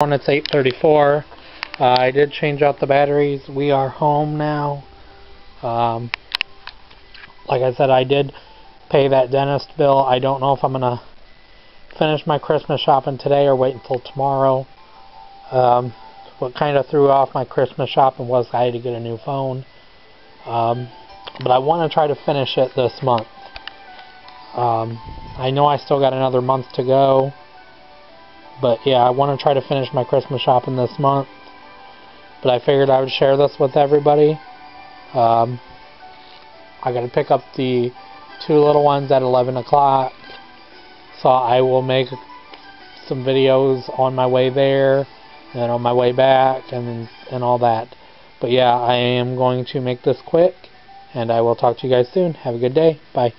One, it's 8:34. Uh, I did change out the batteries. We are home now. Um, like I said, I did pay that dentist bill. I don't know if I'm gonna finish my Christmas shopping today or wait until tomorrow. Um, what kind of threw off my Christmas shopping was I had to get a new phone. Um, but I want to try to finish it this month. Um, I know I still got another month to go. But yeah, I want to try to finish my Christmas shopping this month. But I figured I would share this with everybody. Um, I got to pick up the two little ones at 11 o'clock. So I will make some videos on my way there and on my way back and and all that. But yeah, I am going to make this quick and I will talk to you guys soon. Have a good day. Bye.